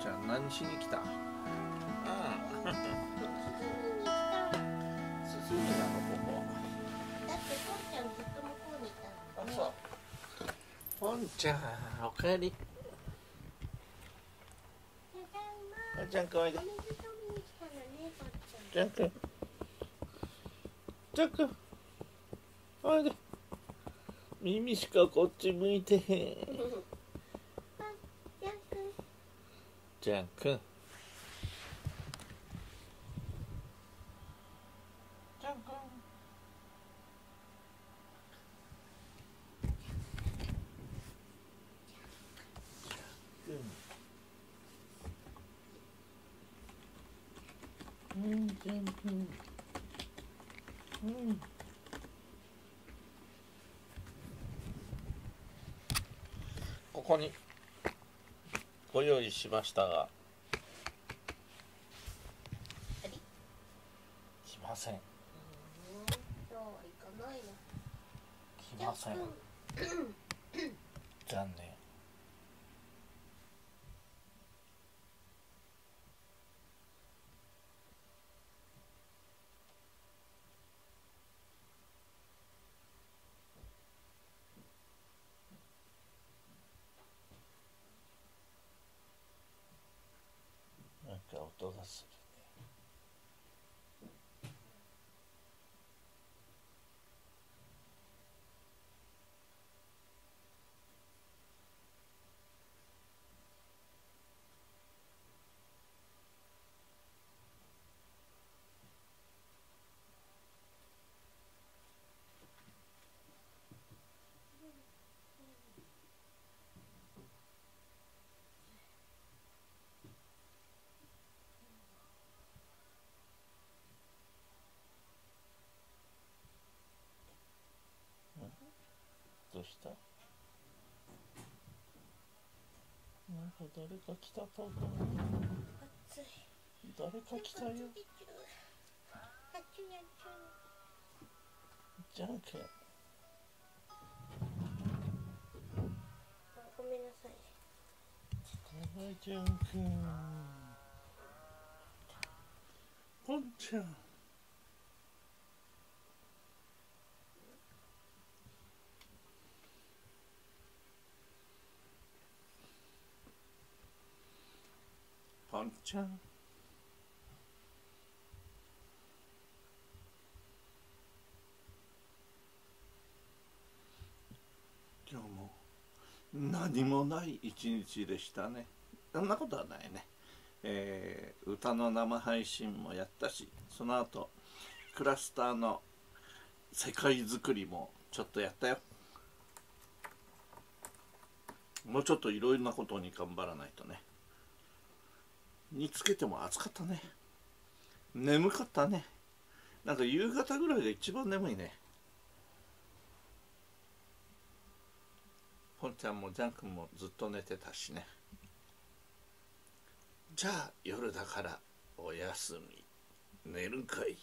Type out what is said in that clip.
ちゃん何しに来た？ああ涼みなのここだってポンちゃんずっと向こうにいたの。あそう。ポンちゃんおかえり。あちゃんくんおい。ちゃんくん。ちゃんくん。おいで。耳しかこっち向いてへんポンちゃんくんちゃんくんちゃんくんうん、ちゃんくん。うん。ここにご用意しましたが。来ません。来ません。残念。なんか音がするね。どうした。なんか誰か来たかな誰か来たよ。じゃんけんごめんなさい。かわいちゃんくんぽんちゃん。ぽんちゃん今日も何もない一日でしたね。そんなことはないね、えー歌の生配信もやったしその後クラスターの世界づくりもちょっとやったよ。もうちょっといろいろなことに頑張らないとね。につけても暑かったね。眠かったね。なんか夕方ぐらいが一番眠いね。ポンちゃんもジャン君もずっと寝てたしね。じゃあ夜だからおやすみ。寝るかい。